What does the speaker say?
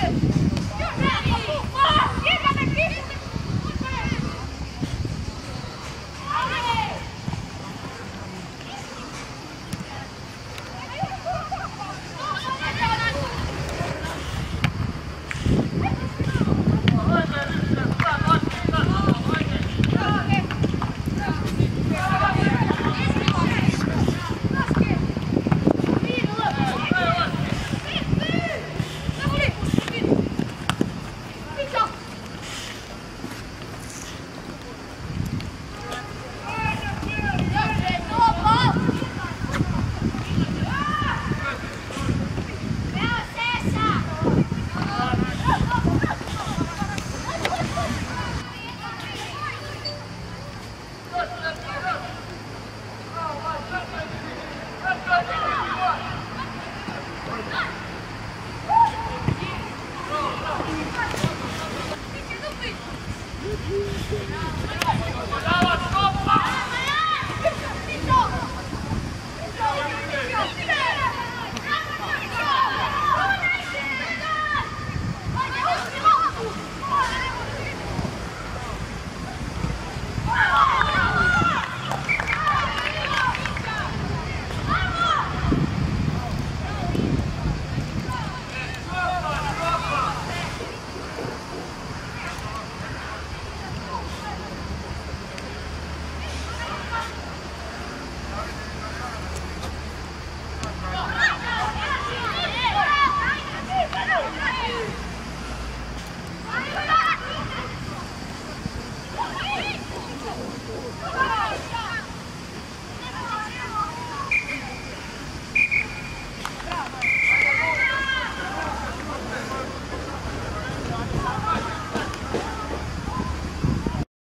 Get ready!